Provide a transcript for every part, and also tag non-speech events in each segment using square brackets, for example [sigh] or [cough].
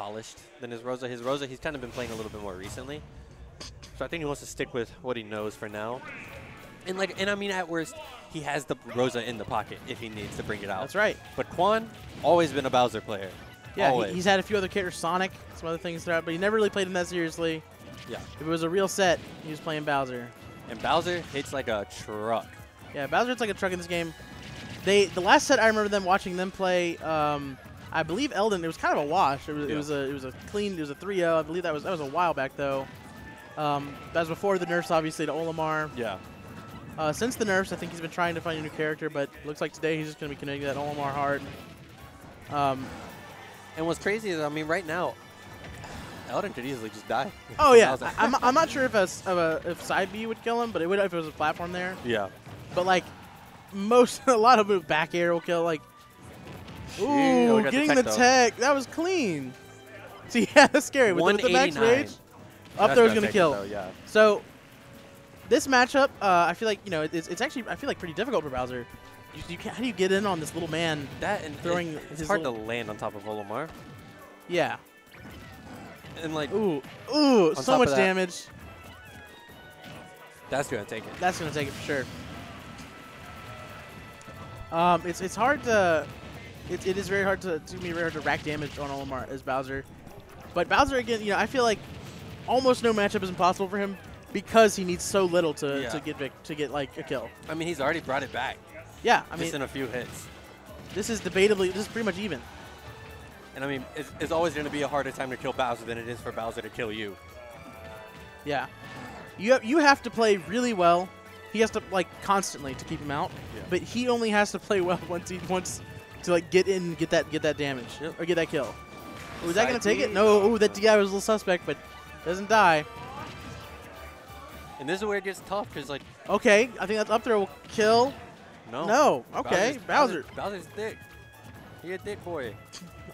polished than his Rosa. His Rosa, he's kind of been playing a little bit more recently. So I think he wants to stick with what he knows for now. And like, and I mean, at worst, he has the Rosa in the pocket if he needs to bring it out. That's right. But Quan, always been a Bowser player. Yeah, he, he's had a few other characters, Sonic, some other things throughout, but he never really played him that seriously. yeah. If it was a real set, he was playing Bowser. And Bowser hits like a truck. Yeah, Bowser's like a truck in this game. They the last set I remember them watching them play. Um, I believe Eldin. It was kind of a wash. It was, it was a it was a clean. It was a 3-0. I believe that was that was a while back though. Um, that was before the nerfs, obviously, to Olimar. Yeah. Uh, since the nerfs, I think he's been trying to find a new character, but looks like today he's just going to be connecting that Olimar heart. Um, And what's crazy is, I mean, right now, Eldin could easily just die. oh [laughs] yeah, I, I'm, I'm not sure if a, s- of a if side B would kill him, but it would if it was a platform there. yeah. But like most, [laughs] a lot of move back air will kill. Like, Oh, ooh, got the getting tech, the tech, that was clean. [laughs] See, yeah, that's scary. With, the- with the max 189. rage, up there gonna take it, kill. though, yeah. So this matchup, uh, I feel like you know it's, it's actually I feel like pretty difficult for Bowser. You, you can, how do you get in on this little man? That and Throwing it- it's hard to land on top of Olimar. Yeah. And like Ooh, ooh, so much that- damage. that's gonna take it. That's gonna take it for sure. Um, it's it's hard to, it, it is very hard to to me very hard to rack damage on Olimar as Bowser, but Bowser again, you know, I feel like almost no matchup is impossible for him because he needs so little to, Yeah. to get vic- to get like a kill. I mean, he's already brought it back. Yeah, I mean, just in a few hits. this is debatably this is pretty much even. And I mean, it's, it's always going to be a harder time to kill Bowser than it is for Bowser to kill you. Yeah, you have, you have to play really well. He has to like constantly to keep him out, Yeah. but he only has to play well [laughs] once he wants to like get in, get that get that damage Yep. or get that kill. Ooh, is that gonna take it? No. Ooh, that DI was a little suspect, but doesn't die. And this is where it gets tough because, like, Okay, I think that's up there. Will kill. no. No. Okay, Bowser. Bowser's, Bowser's thick. He a thick boy.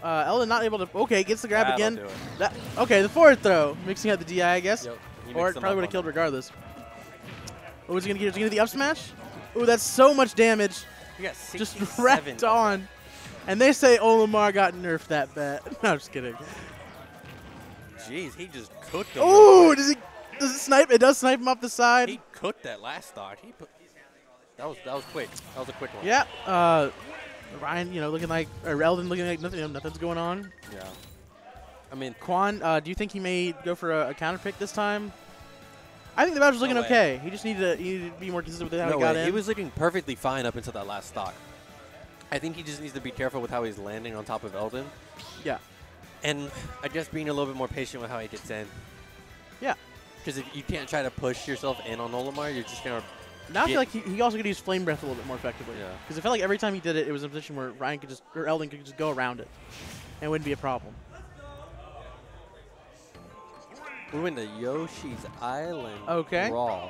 Uh, Eldin not able to. Okay, gets the grab That'll again. That, okay, the forward throw, mixing out the DI, I guess. Yep. Or it probably would have killed regardless. Oh, is he gonna get? Is he gonna the up smash? Ooh, that's so much damage. He got Just 67 wrecked on. And they say Olimar got nerfed that bad. [laughs] no, I'm just kidding. Jeez, he just cooked him. Ooh, does he? Does it snipe? It does snipe him off the side. He cooked that last start. He put. That was that was quick. That was a quick one. Yeah. Uh, Ryan, you know, looking like or Eldin looking like nothing. You know, nothing's going on. Yeah. I mean, Quan, uh, do you think he may go for a, a counter pick this time? I think the Bowser's looking No okay. He just needed to, he needed to be more consistent with how no he got way. in. He was looking perfectly fine up until that last stock. I think he just needs to be careful with how he's landing on top of Eldin. yeah. And I guess being a little bit more patient with how he gets in. Yeah. Because if you can't try to push yourself in on Olimar, you're just going to. Now I feel like he, he also could use Flame Breath a little bit more effectively. Yeah. Because I felt like every time he did it, it was a position where Ryan could just, or Eldin could just go around it. And it wouldn't be a problem. We went to Yoshi's Island. Okay. Raw.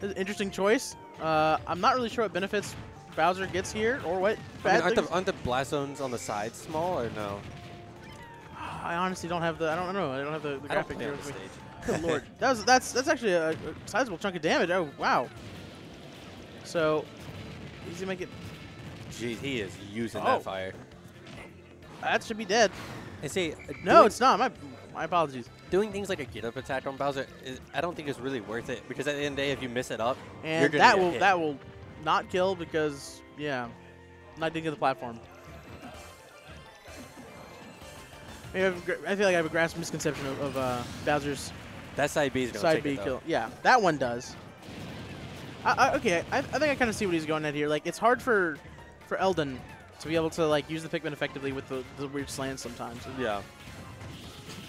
This is an Interesting choice. Uh, I'm not really sure what benefits Bowser gets here or what I mean, aren't, the, aren't the blast zones on the side small or no? I honestly don't have the, I don't know, I don't have the, the graphic play here on the with me. stage. Good lord. [laughs] That was, that's, that's actually a, a sizable chunk of damage. Oh, wow. So, he's gonna make it, Jeez, he is using Oh. that fire. that should be dead. I see, uh, No, it's not. My, my apologies. doing things like a get up attack on Bowser, is, I don't think is really worth it because at the end of the day, if you miss it up, And that will, hit. that will not kill because, yeah, I didn't getting to the platform. Maybe I, have, a gr- I feel like I have a grasp misconception of, of uh, Bowser's that side B is side take B kill. Yeah, that one does. I, I, okay, I, I think I kind of see what he's going at here. Like, it's hard for for Eldin to be able to like use the Pikmin effectively with the, the weird slants sometimes. Yeah.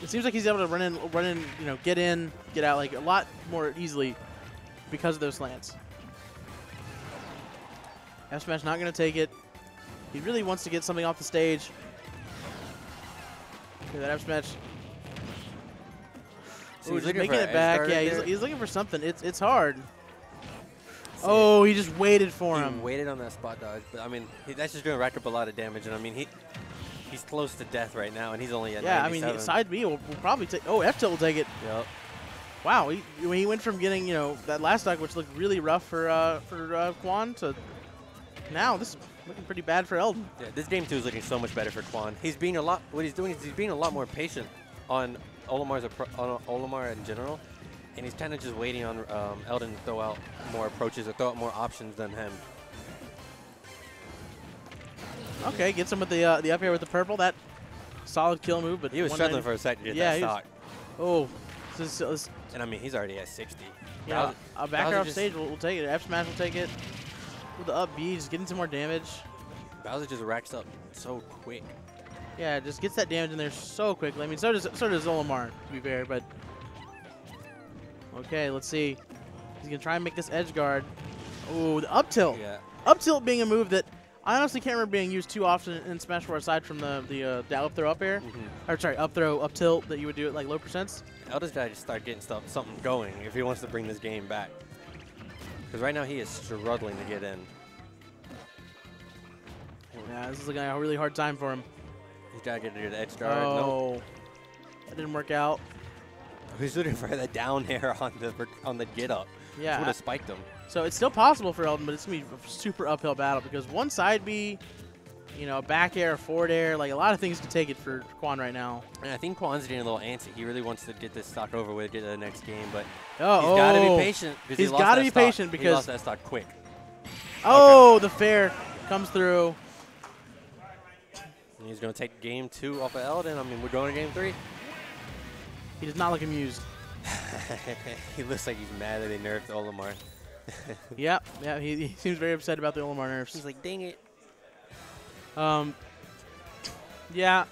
It seems like he's able to run in, run in, you know, get in, get out like a lot more easily because of those slants. F smash not going to take it. He really wants to get something off the stage. Okay, that F smash. So Ooh, just making it back. Yeah, he's, he's looking for something. It's it's hard. See, Oh, he just waited for him. waited on that spot dodge, but I mean, he, that's just going to rack up a lot of damage, and I mean, he he's close to death right now, and he's only at Yeah, I mean, 97. side B will, will probably take. Oh, F tilt will take it. Yep. Wow, he, he went from getting you know that last stock, which looked really rough for uh, for uh, Quan, to now this is looking pretty bad for Eldin. Yeah, this game two is looking so much better for Quan. He's being a lot. What he's doing is he's being a lot more patient on Olimar's on Olimar in general, and he's kind of just waiting on um, Eldin to throw out more approaches or throw out more options than him. Okay, gets him with the uh, the up air with the purple. That solid kill move, but He was 190 struggling for a second to get Yeah, that he was- Oh, this is, this, and I mean he's already at 60. yeah, a back air off stage will, will take it. F smash will take it. With the up B, just getting some more damage. Bowser just racks up so quick. Yeah, just gets that damage in there so quickly. I mean, so does so does Olimar, to be fair. But okay, let's see. He's gonna try and make this edge guard. Oh, the up tilt. Yeah. Up tilt being a move that I honestly can't remember being used too often in Smash 4 aside from the the uh, the up throw up air, Mm-hmm. or sorry, up throw up tilt that you would do at like low percents. Eldin's got to start getting stuff, something going if he wants to bring this game back. Because right now he is struggling to get in. Yeah, this is looking like a really hard time for him. He's got to get to the edge guard. Nope. Oh, that didn't work out. He's looking for the down [laughs] air on the on the get up. Yeah, would have spiked him. So it's still possible for Eldin, but it's gonna be a super uphill battle because one side B, you know, back air, forward air, like a lot of things to take it for Quan right now. And I think Quan's getting a little antsy. He really wants to get this stock over with, get to the next game, but Oh, he's got to be oh. patient. because He's he lost gotta be stock. patient he because- lost that stock quick. Oh, the fair comes through. And he's going to take game two off of Eldin. I mean, we're going to game three. He does not look amused. [laughs] he looks like he's mad that they nerfed Olimar. [laughs] Yep, yeah, he, he seems very upset about the Olimar nerfs. He's like, dang it. Um, yeah.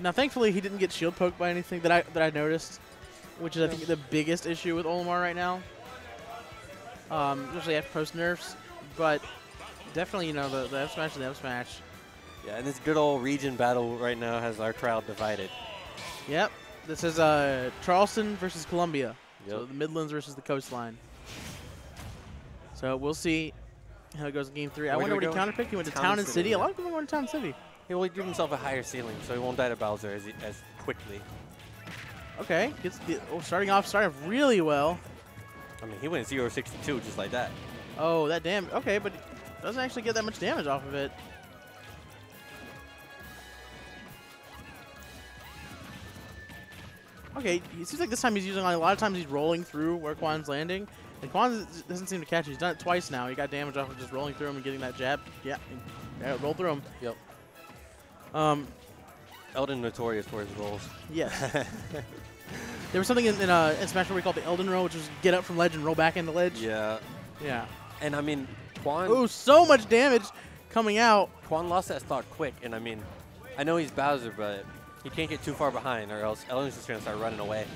Now, thankfully, he didn't get shield poked by anything that I that I noticed, which is I think the biggest issue with Olimar right now. Um, especially after post nerfs, but definitely, you know, the the F smash and the F smash. Yeah, and this good old region battle right now has our crowd divided. Yep. This is uh, Charleston versus Columbia. So the Midlands versus the coastline. So we'll see how it goes in game three. I Where do wonder what he counterpicked. He went to Town Town, and and City, City. A lot of people went to Town and City. He will give himself a higher ceiling, so he won't die to Bowser as, he, as quickly. Okay. Gets the, oh, starting off, starting off really well. I mean, he went 0-62 just like that. Oh, that damage. Okay, but doesn't actually get that much damage off of it. Okay, it seems like this time he's using like, a lot of times he's rolling through where Quan's landing. And Quan doesn't seem to catch it. He's done it twice now. He got damage off of just rolling through him and getting that jab. Yeah, yeah roll through him. Yep. Um, Eldin notorious for his rolls. yes. [laughs] there was something in, in, uh, in Smash where we called the Eldin Roll, which was get up from ledge and roll back into ledge. yeah. Yeah. And I mean, Quan, Ooh, so much damage coming out. Quan lost that stock quick. And I mean, I know he's Bowser, but he can't get too far behind or else Eldin's just going to start running away.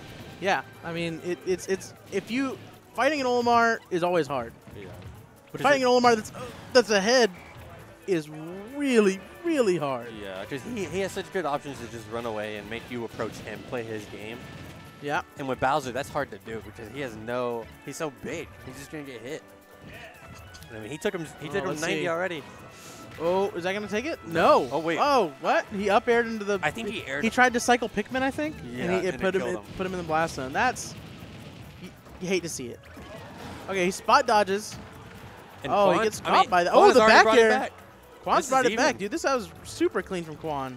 Yeah, I mean, it, it's it's if you fighting an Olimar is always hard, Yeah. but fighting an Olimar that's that's ahead is really really hard. Yeah, because he, he has such good options to just run away and make you approach him, play his game. Yeah, And with Bowser, that's hard to do because he has no. He's so big. He's just gonna get hit. I mean, he took him. He Oh, took him 90 see. already. Oh, is that gonna take it? No. Oh, wait. Oh, what? He up aired into the. I think he aired. He tried to cycle Pikmin, I think. Yeah, and he it and it put him, killed in, him. put him in the blast zone. That's you, hate to see it. Okay, he spot dodges. and oh, he Quan- gets I caught mean, by the- oh, the back air. back. Quan This brought it back, dude. This was super clean from Quan.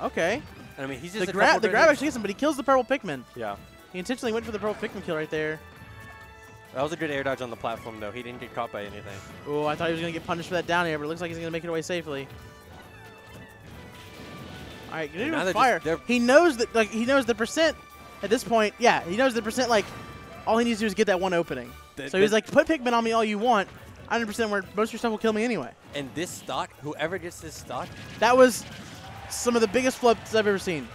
Okay. I mean, he's just The the grab actually hits him, but he kills the purple Pikmin. Yeah, He intentionally went for the purple Pikmin kill right there. that was a good air dodge on the platform though. He didn't get caught by anything. Oh, I thought he was going to get punished for that down air, but it looks like he's going to make it away safely. All right, get Now into they're fire. just- He knows that, like, he knows the percent at this point. Yeah, he knows the percent. Like, all he needs to do is get that one opening. The- so he's like, put Pikmin on me all you want. 100% where most of your stuff will kill me anyway. And this stock, whoever gets this stock, That was some of the biggest flips I've ever seen.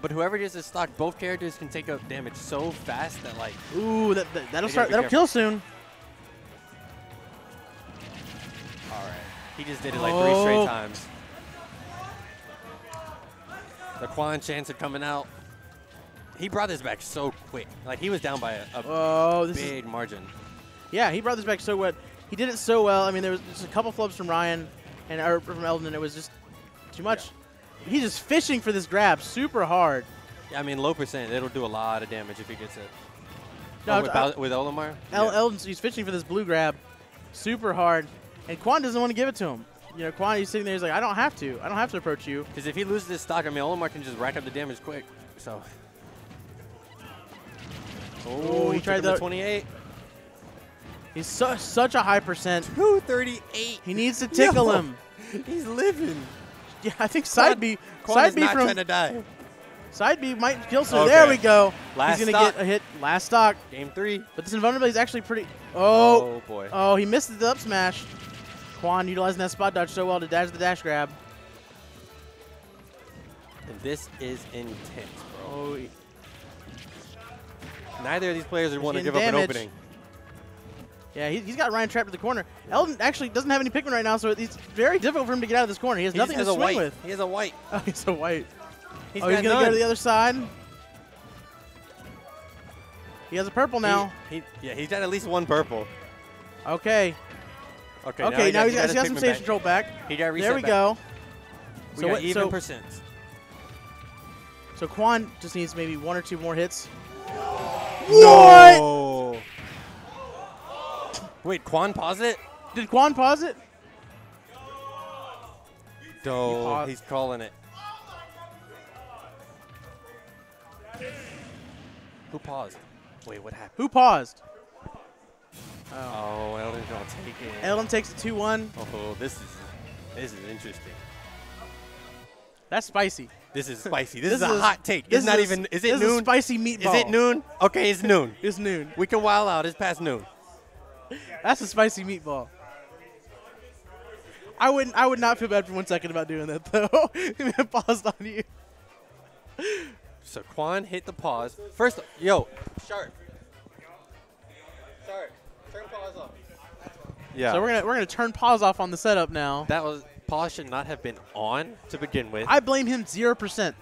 but whoever gets this stock, both characters can take up damage so fast that like, Ooh, that, that, that'll start. That'll careful. kill soon. all right, he just did it like three oh. straight Oh. times. The Quan chance of coming out. He brought this back so quick. Like he was down by a, a Oh, this is big margin. Yeah, he brought this back so well. He did it so well. I mean, there was just a couple flubs from Ryan and or from Eldin, and it was just too much. He's just fishing for this grab super hard. Yeah, I mean, low percent, it'll do a lot of damage if he gets it. No, Oh, with, I- with Olimar? El- Yeah. He's fishing for this blue grab, super hard, and Quan doesn't want to give it to him. You know, Quan he's sitting there. He's like, I don't have to. I don't have to approach you. Because if he loses this stock, I mean, Olimar can just rack up the damage quick. So. Oh, he took tried him the- 28. He's su- such a high percent. 238. He needs to tickle Yo. him. [laughs] He's living. Yeah, I think side Quan- B, Quan side is B not from trying to die. side B might kill soon. Okay. There we go. Last he's gonna stock. get a hit. Last stock. Game three. But this invulnerability is actually pretty. Oh, Oh, boy. oh, he missed the up smash. Quan utilizing that spot dodge so well to dash the dash grab. And this is intense, bro. Oh, he- Neither of these players would want to give up an opening. yeah, he, he's got Ryan trapped in the corner. Eldin actually doesn't have any Pikmin right now, so it's very difficult for him to get out of this corner. He has He nothing just to has swing white. with. He has a white. [laughs] Oh, he's a white. He's oh, he's gonna go to the other side. He has a purple now. He, he, yeah, he's got at least one purple. Okay. Okay, Okay, now, got- he's got, his he's got some stage back. control back. He got reset There we back. go. We So got what- even so- percents. So Quan just needs maybe one or two more hits. No. Wait, Quan pause it? Did Quan pause it? No, paused. he's calling it. Who paused? Wait, what happened? Who paused? Oh. Oh, Eldin's gonna take it. Eldin takes the 2-1. Oh, this is this is interesting. That's spicy. This is spicy. This, This is a is- hot take. This It's not is- even. Is this it is a noon? spicy meatball. Is it noon? Okay, it's noon. [laughs] It's noon. We can wild out. It's past noon. That's a spicy meatball. I wouldn't. I would not feel bad for one second about doing that though. [laughs] It paused on you. So Quan hit the pause. First, yo, sharp. Sharp. Turn pause off. Yeah. So we're gonna we're gonna turn pause off on the setup now. that was pause should not have been on to begin with. I blame him zero percent.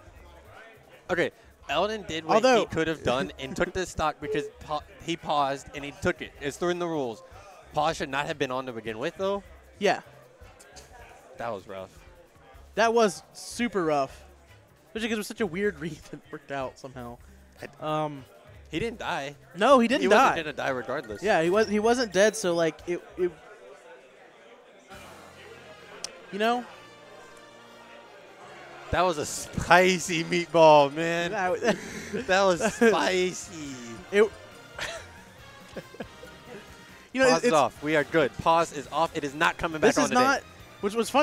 okay. Eldin did what Although- he could have done and took the stock because pa- he paused and he took it. It's in the rules. Pause should not have been on to begin with, though. Yeah, That was rough. that was super rough. Especially because it was such a weird [laughs] read that worked out somehow. Um, He didn't die. no, he didn't he die. wasn't gonna die regardless. Yeah, he was he wasn't dead, so like it it you know That was a spicy meatball, man. that, [laughs] that was spicy. it [laughs] you know Pause it's, is off. We are good. Pause is off. It is not coming back this on is today. not which was funny